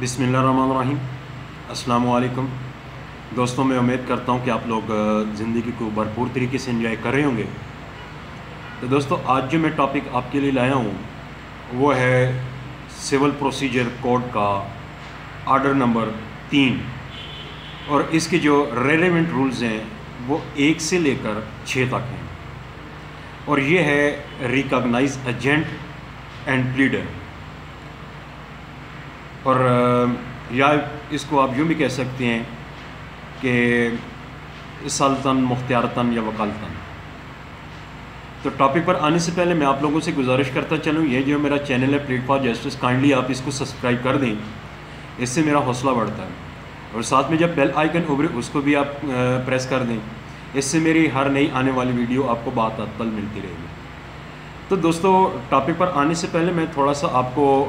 بسم اللہ الرحمن الرحیم۔ السلام علیکم۔ دوستوں، میں امید کرتا ہوں کہ آپ لوگ زندگی کو بھرپور طریقے سے انجوائے کر رہے ہوں گے۔ تو دوستوں، آج جو میں ٹاپک آپ کے لیے لایا ہوں، وہ ہے سول پروسیجر کوڈ کا آرڈر نمبر تین۔ اور اس کے جو ریلیونٹ رولز ہیں، وہ ایک سے لے کر چھ تک ہیں۔ اور یہ ہے ریکاگنائز ایجنٹ اینڈ پلیڈر اور یا اس کو آپ یوں بھی کہہ سکتے ہیں کہ سلطن مختارتاً یا وکالتاً۔ تو ٹاپک پر آنے سے پہلے میں آپ لوگوں سے گزارش کرتا چلوں، یہ جو میرا چینل ہے پلیٹ فار جسٹس کائنڈلی آپ اس کو سبسکرائب کر دیں۔ اس سے میرا حوصلہ بڑھتا ہے۔ اور ساتھ میں جب بیل آئیکن ابھرے، اس کو بھی آپ پریس کر دیں۔ اس سے میری ہر نئی آنے والی ویڈیو آپ کو بات پل ملتی رہے گی۔ تو دوستو ٹاپک پر آنے سے پہلے میں تھوڑا سا آپ کو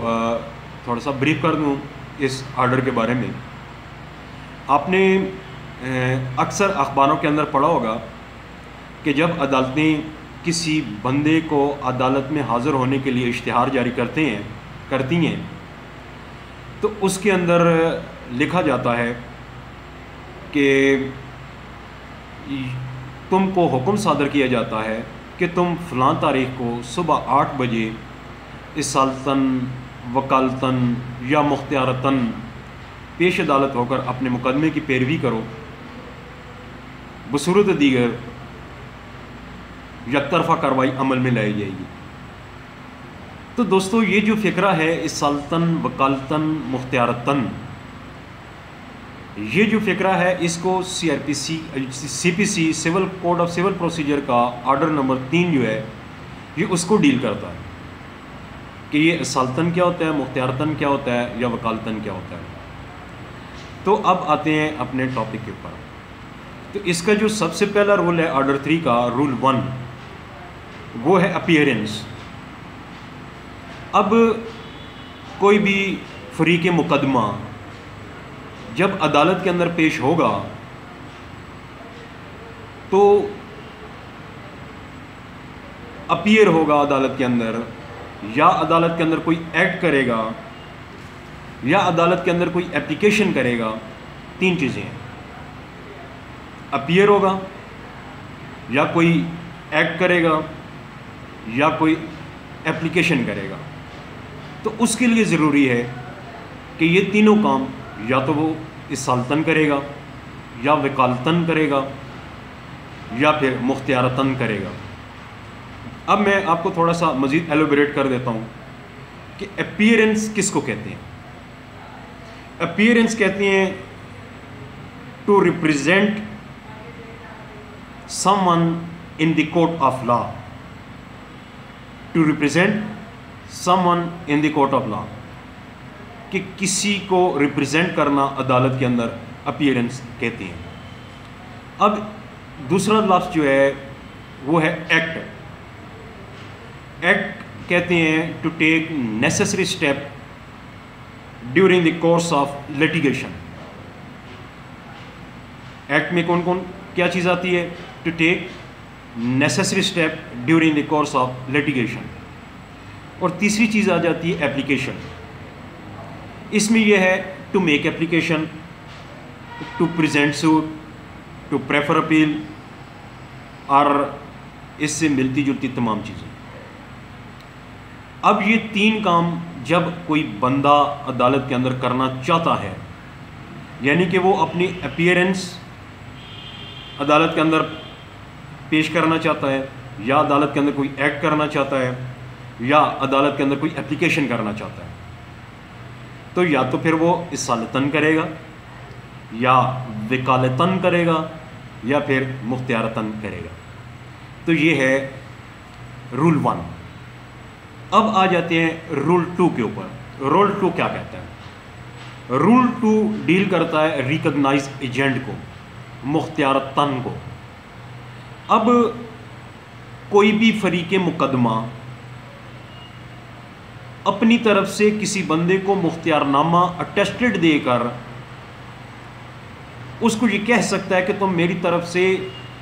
تھوڑا سا بریف کر دوں اس آرڈر کے بارے میں۔ آپ نے اکثر اخباروں کے اندر پڑھا ہوگا کہ جب عدالتیں کسی بندے کو عدالت میں حاضر ہونے کے لیے اشتہار جاری کرتے ہیں، کرتی ہیں، تو اس کے اندر لکھا جاتا ہے کہ تم کو حکم صادر کیا جاتا ہے کہ تم فلاں تاریخ کو صبح آٹھ بجے اس سالتن وکالتاً یا مختارتاً پیش عدالت ہو کر اپنے مقدمے کی پیروی کرو، بصورت دیگر یک طرفہ کاروائی عمل میں لائی جائے گی۔ تو دوستو، یہ جو فکرہ ہے اس سالتن وکالتاً مختارتاً یہ جو فکرہ ہے، اس کو C R P C C P C civil code of civil procedure کا آرڈر نمبر تین جو ہے، یہ اس کو ڈیل کرتا ہے۔ کہ یہ سالتن کیا ہوتا ہے مختارتاً کیا ہوتا ہے یا وکالتاً کیا ہوتا ہے؟ تو اب آتے ہیں اپنے ٹاپک کے اوپر۔ تو اس کا جو سب سے پہلا رول ہے آرڈر تھری کا رول ون وہ ہے اپیئرنس اب کوئی بھی فریق مقدمہ جب عدالت کے اندر پیش ہوگا، تو اپیئر ہوگا عدالت کے اندر۔ یا عدالت کے اندر کوئی ایکٹ کرے گا، یا عدالت کے اندر کوئی اپلیکیشن کرے گا، تین چیزیں ہیں۔ اپیئر ہوگا، یا کوئی ایکٹ کرے گا، یا کوئی اپلیکیشن کرے گا۔ تو اس کے لیے ضروری ہے کہ یہ تینوں کام یا تو وہ اس سالتن کرے گا، یا وکالتاً کرے گا، یا پھر مختارتاً کرے گا۔ اب میں آپ کو تھوڑا سا مزید ایلوبریٹ کر دیتا ہوں کہ اپیئرنس کس کو کہتے ہیں؟ اپیئرنس کہتے ہیں to represent someone in the court of law to represent someone in the court of law کہ کسی کو ریپرزینٹ کرنا عدالت کے اندر اپیئرنس کہتے ہیں۔ اب دوسرا لفظ جو ہے وہ ہے ایکٹ ایکٹ کہتے ہیں to take necessary step during the course of litigation act میں کون کون کیا چیز آتی ہے? To take necessary step during the course of litigation اور تیسری چیز آ جاتی ہے اپلیکیشن اس میں یہ ہے to make application to present suit to prefer appeal اور اس سے ملتی جلتی تمام چیزیں. اب یہ تین کام جب کوئی بندہ عدالت کے اندر کرنا چاہتا ہے یعنی کہ وہ اپنی اپیئرنس عدالت کے اندر پیش کرنا چاہتا ہے، یا عدالت کے اندر کوئی ایکٹ کرنا چاہتا ہے، یا عدالت کے اندر کوئی اپلیکیشن کرنا چاہتا ہے۔ تو یا تو پھر وہ اصالتاً کرے گا، یا وکالتاً کرے گا، یا پھر مختارتاً کرے گا۔ تو یہ ہے رول ون اب آ جاتے ہیں رول ٹو کے اوپر۔ رول ٹو کیا کہتا ہے رول ٹو ڈیل کرتا ہے ریکگنائز ایجنٹ کو مختار تن کو۔ اب کوئی بھی فریق مقدمہ اپنی طرف سے کسی بندے کو مختار نامہ اٹیسٹڈ دے کر اس کو یہ کہہ سکتا ہے کہ تم میری طرف سے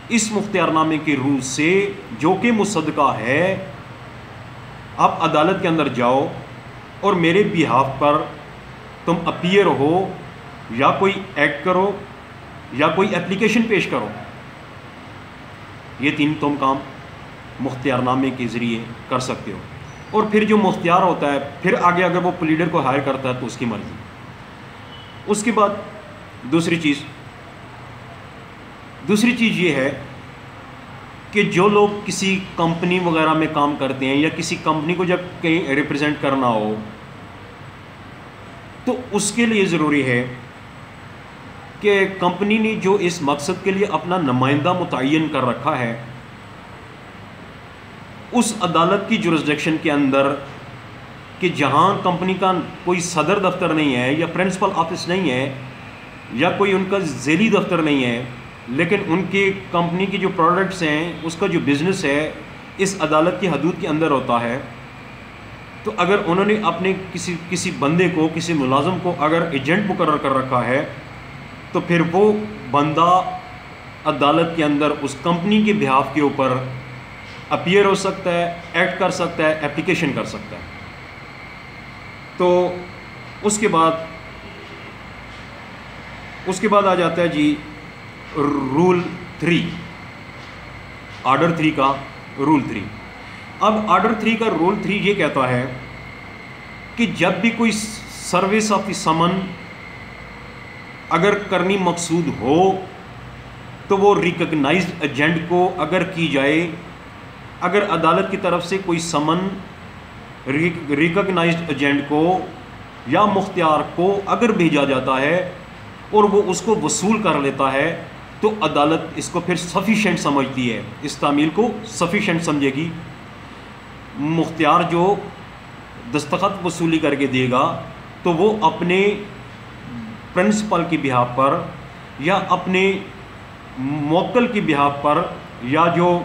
اس مختار نامے کے روح سے جو کہ مصدقہ ہے آپ عدالت کے اندر جاؤ اور میرے بیہاف پر تم اپیئر ہو یا کوئی ایکٹ کرو یا کوئی اپلیکیشن پیش کرو۔ یہ تین تم کام مختار نامے کے ذریعے کر سکتے ہو۔ اور پھر جو مختار ہوتا ہے، پھر آگے اگر وہ پلیڈر کو ہائر کرتا ہے تو اس کی مرضی۔ اس کے بعد دوسری چیز دوسری چیز یہ ہے کہ جو لوگ کسی کمپنی وغیرہ میں کام کرتے ہیں یا کسی کمپنی کو جب کہیں ریپرزینٹ کرنا ہو، تو اس کے لیے ضروری ہے کہ کمپنی نے جو اس مقصد کے لیے اپنا نمائندہ متعین کر رکھا ہے، اس عدالت کی جورسڈکشن کے اندر کہ جہاں کمپنی کا کوئی صدر دفتر نہیں ہے یا پرنسپل آفس نہیں ہے یا کوئی ان کا ذیلی دفتر نہیں ہے لیکن ان کی کمپنی کی جو پروڈکٹس ہیں، اس کا جو بزنس ہے، اس عدالت کی حدود کے اندر ہوتا ہے۔ تو اگر انہوں نے اپنے کسی کسی بندے کو، کسی ملازم کو اگر ایجنٹ مقرر کر رکھا ہے، تو پھر وہ بندہ عدالت کے اندر اس کمپنی کے بحاف کے اوپر اپیئر ہو سکتا ہے ایکٹ کر سکتا ہے اپلیکیشن کر سکتا ہے۔ تو اس کے بعد، اس کے بعد آ جاتا ہے جی رول تھری آرڈر تھری کا رول تھری اب آرڈر تھری کا رول تھری یہ کہتا ہے کہ جب بھی کوئی سروس آف دی سمن اگر کرنی مقصود ہو تو وہ ریکگنائزڈ ایجنٹ کو اگر کی جائے، اگر عدالت کی طرف سے کوئی سمن ریکگنائزڈ ایجنٹ کو یا مختار کو اگر بھیجا جاتا ہے اور وہ اس کو وصول کر لیتا ہے تو عدالت اس کو پھر سفیشینٹ سمجھتی ہے۔ اس تعمیل کو سفیشینٹ سمجھے گی۔ مختار جو دستخط وصولی کر کے دے گا، تو وہ اپنے پرنسپل کی بہاف پر یا اپنے موکل کی بہاف پر یا جو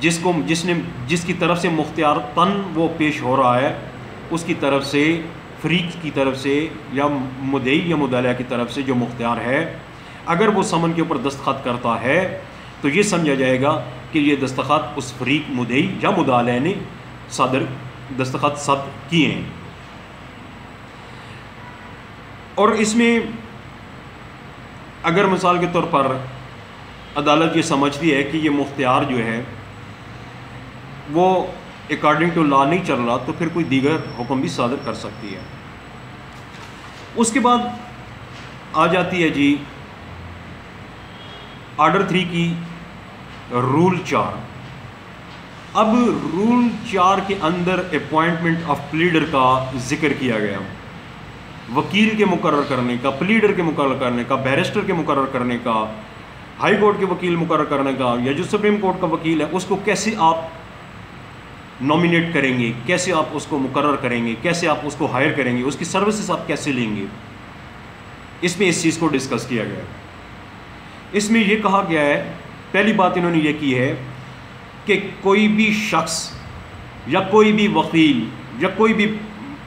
جس کو جس نے جس کی طرف سے مختار تن وہ پیش ہو رہا ہے، اس کی طرف سے فریق کی طرف سے یا مدعی یا مدالیہ کی طرف سے جو مختار ہے اگر وہ سمن کے اوپر دستخط کرتا ہے، تو یہ سمجھا جائے گا کہ یہ دستخط اس فریق مدعی یا مدالیہ نے صدر دستخط سب کیے ہیں۔ اور اس میں اگر مثال کے طور پر عدالت یہ سمجھتی ہے کہ یہ مختار جو ہے، وہ اکارڈنگ ٹو لا نہیں چل رہا، تو پھر کوئی دیگر حکم بھی صادر کر سکتی ہے۔ اس کے بعد آ جاتی ہے جی آرڈر تھری کی رول چار۔ اب رول چار کے اندر اپوائنٹمنٹ آف پلیڈر کا ذکر کیا گیا۔ وکیل کے مقرر کرنے کا، پلیڈر کے مقرر کرنے کا، بیرسٹر کے مقرر کرنے کا، ہائی کورٹ کے وکیل مقرر کرنے کا، یا جو سپریم کورٹ کا وکیل ہے، اس کو کیسے آپ نامینیٹ کریں گے؟ کیسے آپ اس کو مقرر کریں گے؟ کیسے آپ اس کو ہائر کریں گے؟ اس کی سروسز آپ کیسے لیں گے؟ اس میں اس چیز کو ڈسکس کیا گیا۔ اس میں یہ کہا گیا ہے، پہلی بات انہوں نے یہ کی ہے کہ کوئی بھی شخص یا کوئی بھی وکیل یا کوئی بھی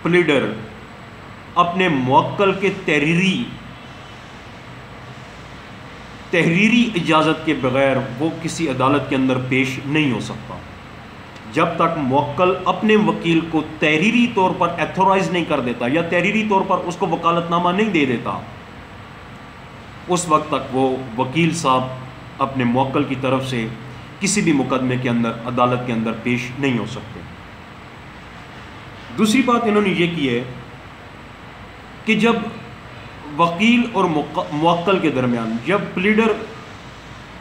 پلیڈر اپنے موکل کے تحریری تحریری اجازت کے بغیر وہ کسی عدالت کے اندر پیش نہیں ہو سکتا۔ جب تک موکل اپنے وکیل کو تحریری طور پر ایتھورائز نہیں کر دیتا یا تحریری طور پر اس کو وکالت نامہ نہیں دے دیتا اس وقت تک وہ وکیل صاحب اپنے موکل کی طرف سے کسی بھی مقدمے کے اندر، عدالت کے اندر پیش نہیں ہو سکتے۔ دوسری بات انہوں نے یہ کی ہے کہ جب وکیل اور موکل کے درمیان، جب پلیڈر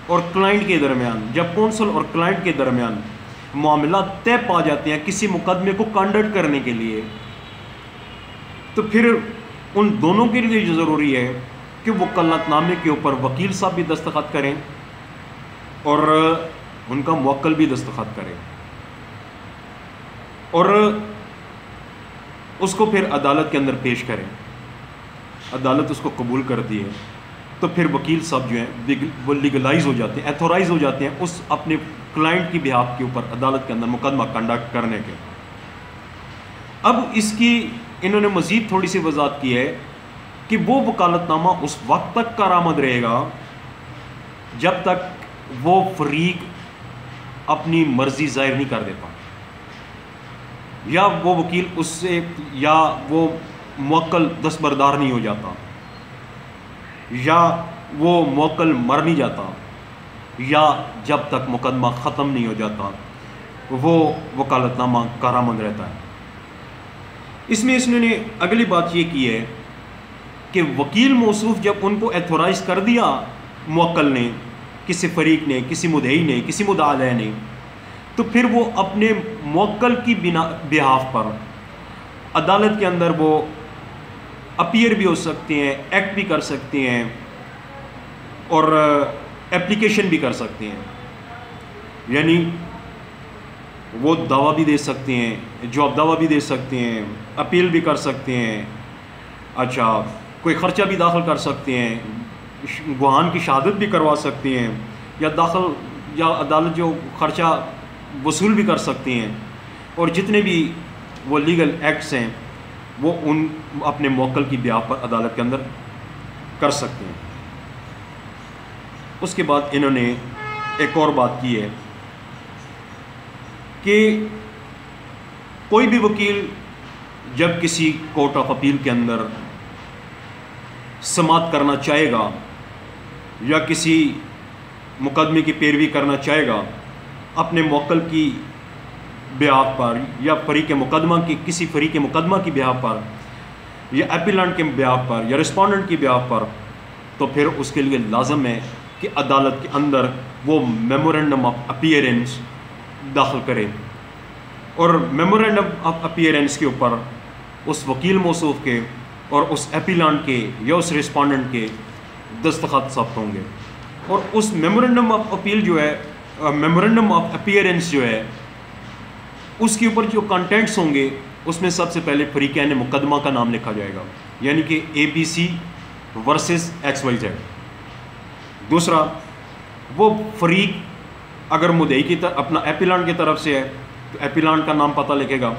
اور کلائنٹ کے درمیان، جب کونسل اور کلائنٹ کے درمیان معاملات طے پا جاتے ہیں کسی مقدمے کو کنڈکٹ کرنے کے لیے، تو پھر ان دونوں کے لیے جو ضروری ہے کہ وہ کلت نامے کے اوپر وکیل صاحب بھی دستخط کریں اور ان کا موکل بھی دستخط کرے اور اس کو پھر عدالت کے اندر پیش کریں۔ عدالت اس کو قبول کرتی ہے۔ تو پھر وکیل صاحب جو ہیں وہ لیگلائز ہو جاتے ہیں ایتھورائز ہو جاتے ہیں اس اپنے کلائنٹ کی بحاف کے اوپر عدالت کے اندر مقدمہ کنڈکٹ کرنے کے۔ اب اس کی انہوں نے مزید تھوڑی سی وضاحت کی ہے۔ کہ وہ وکالت نامہ اس وقت تک کارآمد رہے گا جب تک وہ فریق اپنی مرضی ظاہر نہیں کر دیتا۔ یا وہ وکیل اس سے یا وہ موکل دستبردار نہیں ہو جاتا، یا وہ موکل مر نہیں جاتا، یا جب تک مقدمہ ختم نہیں ہو جاتا، وہ وکالت نامہ کارآمد رہتا ہے۔ اس میں اس نے اگلی بات یہ کی ہے کہ وکیل موصوف جب ان کو ایتھورائز کر دیا، موکل نے، کسی فریق نے، کسی مدعی نے، کسی مدعلہ نے، تو پھر وہ اپنے موکل کی بنا بحاف پر عدالت کے اندر وہ اپیئر بھی ہو سکتے ہیں ایکٹ بھی کر سکتے ہیں اور اپلیکیشن بھی کر سکتے ہیں۔ یعنی وہ دعویٰ بھی دے سکتے ہیں، جواب دعویٰ بھی دے سکتے ہیں، اپیل بھی کر سکتے ہیں۔ اچھا۔ کوئی خرچہ بھی داخل کر سکتے ہیں گوہان کی شہادت بھی کروا سکتے ہیں، یا داخل، یا عدالت جو خرچہ وصول بھی کر سکتے ہیں۔ اور جتنے بھی وہ لیگل ایکٹس ہیں، وہ ان اپنے موکل کی بیاہ پر عدالت کے اندر کر سکتے ہیں۔ اس کے بعد انہوں نے ایک اور بات کی ہے کہ کوئی بھی وکیل جب کسی کورٹ آف اپیل کے اندر سماعت کرنا چاہے گا یا کسی مقدمے کی پیروی کرنا چاہے گا، اپنے موکل کی بیاہ پر یا فریق مقدمہ کی، کسی فریق مقدمہ کی بیاہ پر یا اپیلنٹ کے بیاہ پر یا رسپونڈنٹ کی بیاہ پر، تو پھر اس کے لیے لازم ہے کہ عدالت کے اندر وہ میمورینڈم آف اپیئرنس داخل کرے۔ اور میمورینڈم آف اپیئرنس کے اوپر اس وکیل موصوف کے اور اس اپیلانٹ کے یا اس رسپونڈنٹ کے دستخط ثبت ہوں گے۔ اور اس میمورینڈم آف اپیل جو ہے میمورینڈم آف اپیئرنس جو ہے، اس کے اوپر جو کنٹینٹس ہوں گے، اس میں سب سے پہلے فریقین مقدمہ کا نام لکھا جائے گا۔ یعنی کہ A B C versus X Y Z دوسرا، وہ فریق اگر مدعی کی طرف اپنا ایپیلانٹ کی طرف سے ہے، تو ایپیلانٹ کا نام پتہ لکھے گا۔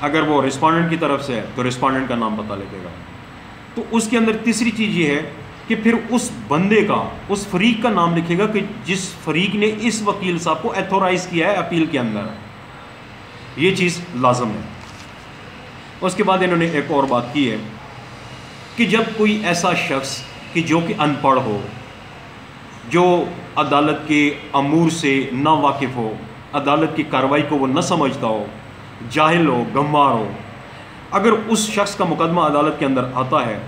اگر وہ رسپونڈنٹ کی طرف سے ہے، تو رسپونڈنٹ کا نام پتہ لکھے گا۔ تو اس کے اندر تیسری چیز یہ ہے کہ پھر اس بندے کا، اس فریق کا نام لکھے گا کہ جس فریق نے اس وکیل صاحب کو ایتھورائز کیا ہے اپیل کے اندر۔ یہ چیز لازم ہے۔ اس کے بعد انہوں نے ایک اور بات کی ہے کہ جب کوئی ایسا شخص کہ جو کہ ان پڑھ ہو، جو عدالت کے امور سے نہ واقف ہو، عدالت کی کارروائی کو وہ نہ سمجھتا ہو جاہل ہو گموار ہو۔ اگر اس شخص کا مقدمہ عدالت کے اندر آتا ہے،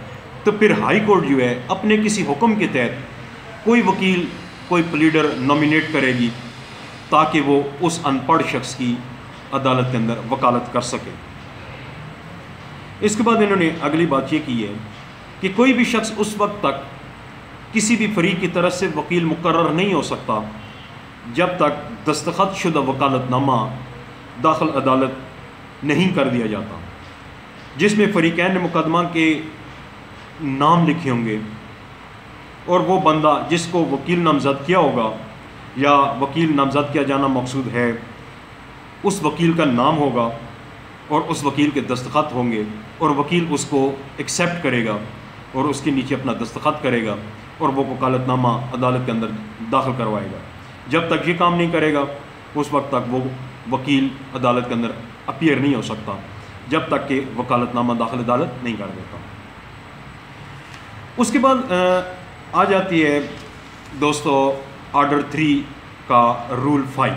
تو پھر ہائی کورٹ جو ہے، اپنے کسی حکم کے تحت کوئی وکیل، کوئی پلیڈر نامینیٹ کرے گی، تاکہ وہ اس ان پڑھ شخص کی عدالت کے اندر وکالت کر سکے۔ اس کے بعد انہوں نے اگلی بات یہ کی ہے کہ کوئی بھی شخص اس وقت تک کسی بھی فریق کی طرف سے وکیل مقرر نہیں ہو سکتا، جب تک دستخط شدہ وکالت نامہ داخل عدالت نہیں کر دیا جاتا۔ جس میں فریقین مقدمہ کے نام لکھے ہوں گے اور وہ بندہ جس کو وکیل نامزد کیا ہوگا یا وکیل نامزد کیا جانا مقصود ہے، اس وکیل کا نام ہوگا اور اس وکیل کے دستخط ہوں گے اور وکیل اس کو ایکسیپٹ کرے گا اور اس کے نیچے اپنا دستخط کرے گا اور وہ وکالت نامہ عدالت کے اندر داخل کروائے گا۔ جب تک یہ کام نہیں کرے گا، اس وقت تک وہ وکیل عدالت کے اندر اپیئر نہیں ہو سکتا، جب تک کہ وکالت نامہ داخل عدالت نہیں کر دیتا۔ اس کے بعد، آ جاتی ہے دوستو آرڈر تھری کا رول فائیو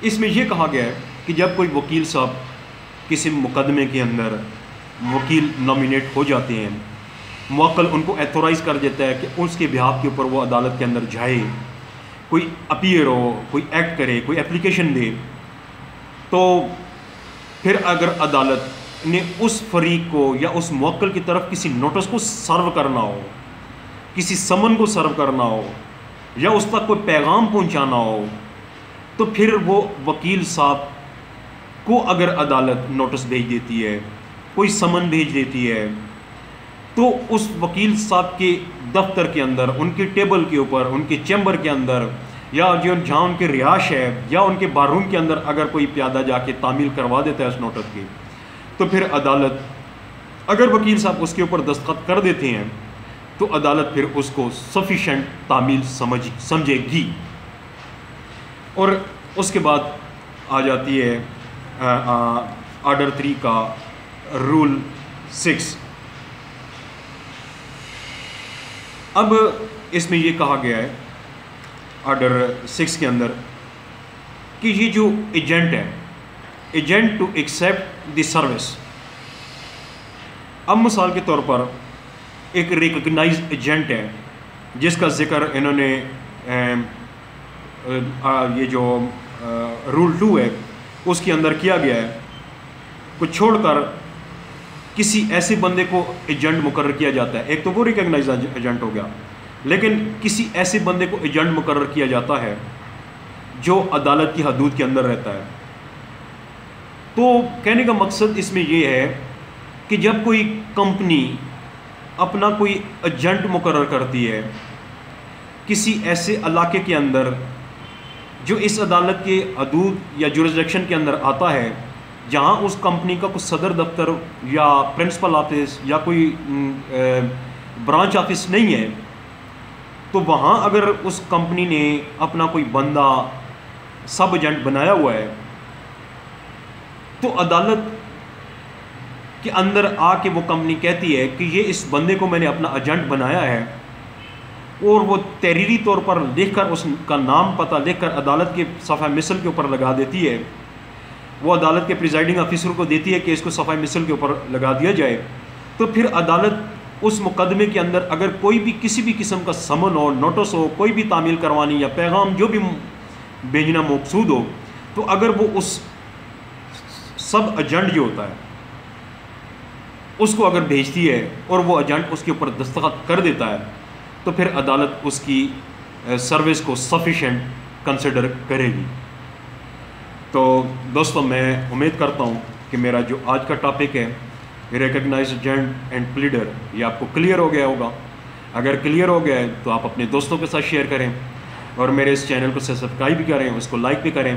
اس میں یہ کہا گیا ہے کہ جب کوئی وکیل صاحب کسی مقدمے کے اندر وکیل نامینیٹ ہو جاتے ہیں موکل ان کو ایتھورائز کر دیتا ہے کہ اس کے بحاف کے اوپر وہ عدالت کے اندر جائے۔ کوئی اپیئر ہو، کوئی ایکٹ کرے، کوئی اپلیکیشن دے، تو پھر اگر عدالت نے اس فریق کو یا اس موکل کی طرف کسی نوٹس کو سرو کرنا ہو، کسی سمن کو سرو کرنا ہو، یا اس تک کوئی پیغام پہنچانا ہو، تو پھر وہ وکیل صاحب کو اگر عدالت نوٹس بھیج دیتی ہے، کوئی سمن بھیج دیتی ہے تو اس وکیل صاحب کے دفتر کے اندر، ان کے ٹیبل کے اوپر، ان کے چیمبر کے اندر، یا جو جہاں ان کے رہائش ہے، یا ان کے باروم کے اندر اگر کوئی پیادہ جا کے تعمیل کروا دیتا ہے اس نوٹس کی تو پھر عدالت، اگر وکیل صاحب اس کے اوپر دستخط کر دیتے ہیں، تو عدالت پھر اس کو سفیشینٹ تعمیل سمجھ سمجھے گی۔ اور اس کے بعد آ جاتی ہے آرڈر تھری کا رول سکس۔ اب اس میں یہ کہا گیا ہے آرڈر سکس کے اندر، کہ یہ جو ایجنٹ ہے agent to accept the service اب مثال کے طور پر ایک ریکگنائز ایجنٹ ہے، جس کا ذکر انہوں نے یہ جو رول ٹو ہے، اس کے اندر کیا گیا ہے کو چھوڑ کر کسی ایسے بندے کو ایجنٹ مقرر کیا جاتا ہے۔ ایک تو وہ ریکگنائز ایجنٹ ہو گیا، لیکن کسی ایسے بندے کو ایجنٹ مقرر کیا جاتا ہے جو عدالت کی حدود کے اندر رہتا ہے۔ تو کہنے کا مقصد اس میں یہ ہے کہ جب کوئی کمپنی اپنا کوئی ایجنٹ مقرر کرتی ہے کسی ایسے علاقے کے اندر جو اس عدالت کے حدود یا جورزیکشن کے اندر آتا ہے جہاں اس کمپنی کا کوئی صدر دفتر یا پرنسپل آفس یا کوئی برانچ آفس نہیں ہے، تو وہاں اگر اس کمپنی نے اپنا کوئی بندہ سب ایجنٹ بنایا ہوا ہے، تو عدالت کے اندر آ کے وہ کمپنی کہتی ہے کہ یہ اس بندے کو میں نے اپنا ایجنٹ بنایا ہے، اور وہ تحریری طور پر لکھ کر اس کا نام پتہ لکھ کر عدالت کے صفحہ مثل کے اوپر لگا دیتی ہے۔ وہ عدالت کے پریزائڈنگ آفیسر کو دیتی ہے کہ اس کو صفحہ مثل کے اوپر لگا دیا جائے۔ تو پھر عدالت اس مقدمے کے اندر اگر کوئی بھی کسی بھی قسم کا سمن ہو نوٹس ہو، کوئی بھی تعمیل کروانی یا پیغام جو بھی بھیجنا مقصود ہو، تو اگر وہ اس سب ایجنٹ جو ہوتا ہے، اس کو اگر بھیجتی ہے اور وہ ایجنٹ اس کے اوپر دستخط کر دیتا ہے، تو پھر عدالت اس کی eh, سروس کو سفیشینٹ کنسیڈر کرے گی۔ تو دوستوں میں امید کرتا ہوں کہ میرا جو آج کا ٹاپک ہے ریکگنائز ایجنٹ اینڈ پلیڈر یہ آپ کو کلیئر ہو گیا ہوگا۔ اگر کلیئر ہو گیا ہے، تو آپ اپنے دوستوں کے ساتھ شیئر کریں۔ اور میرے اس چینل کو سبسکرائب بھی کریں، اس کو لائک بھی کریں۔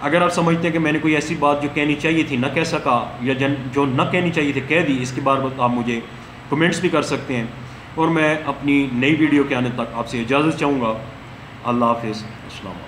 اگر آپ سمجھتے ہیں کہ میں نے کوئی ایسی بات جو کہنی چاہیے تھی، نہ کہہ سکا، یا جن جو نہ کہنی چاہیے تھی، کہہ دی، اس کے بارے میں آپ مجھے کمنٹس بھی کر سکتے ہیں۔ اور میں اپنی نئی ویڈیو کے آنے تک آپ سے اجازت چاہوں گا۔ اللہ حافظ۔ السلام